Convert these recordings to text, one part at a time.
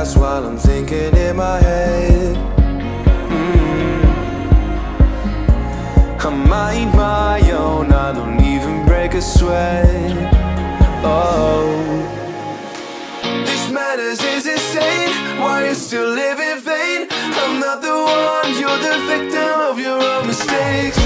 past while I'm thinking in my head. Mm. I mind my own, I don't even break a sweat. Oh, this matters is insane. Why you still live in vain? I'm not the one, you're the victim of your own mistakes.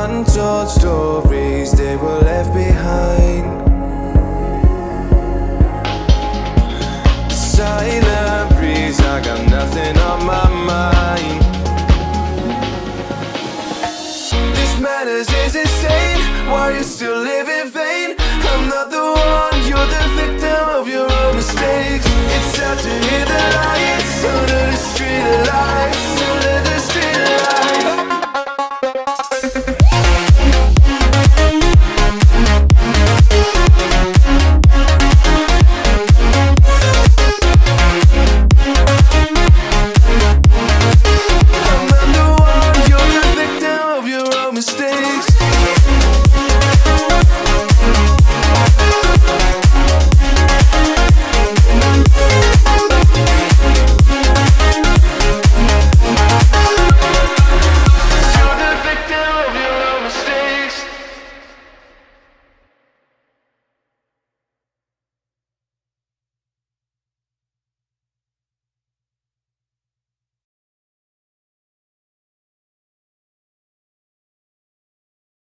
Untold stories they were left behind. Silent breeze, I got nothing on my mind. This matters is insane. Why you still live in vain? I'm not the